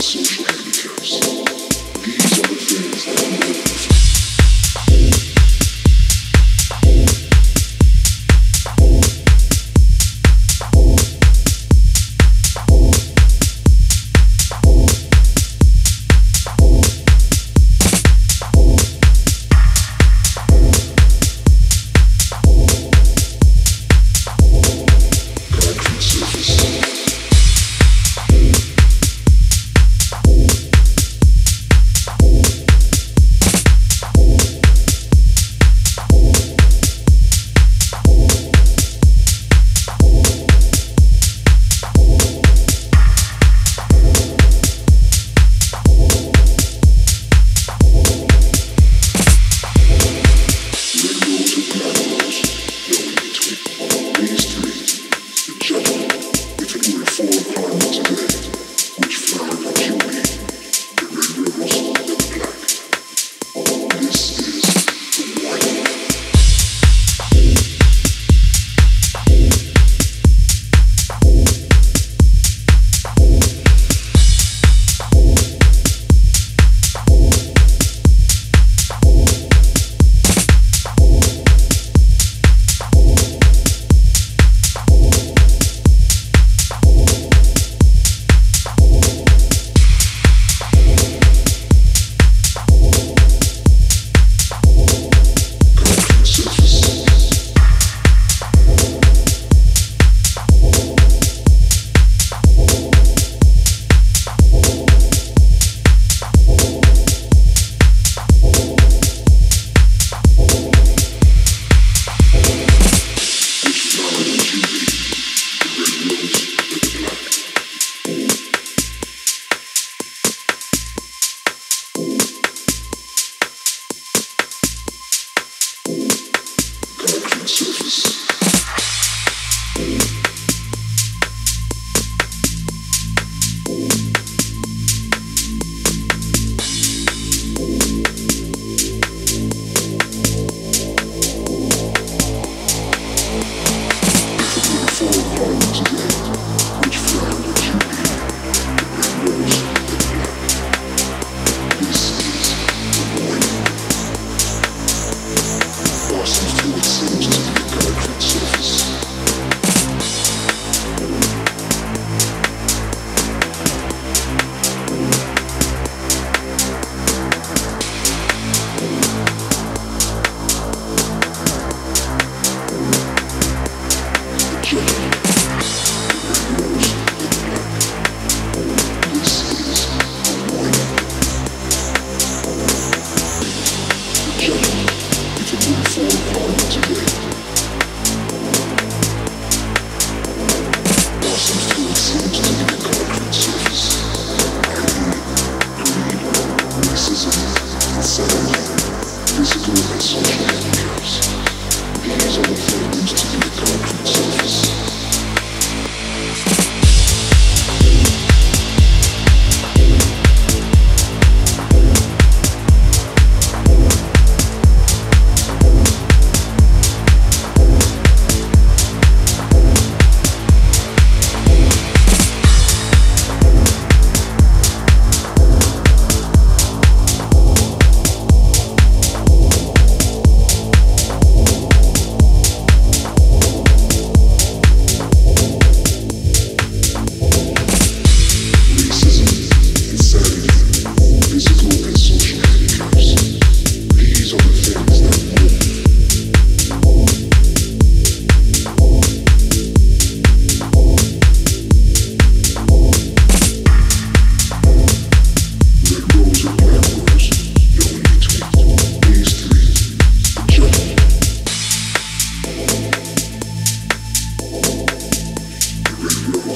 social.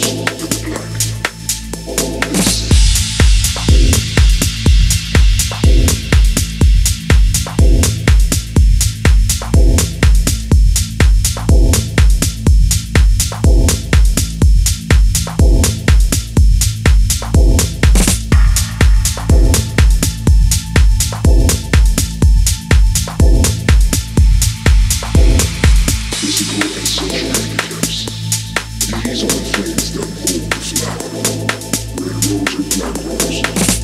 change. These are the things that hold us back. Red rose and black rose.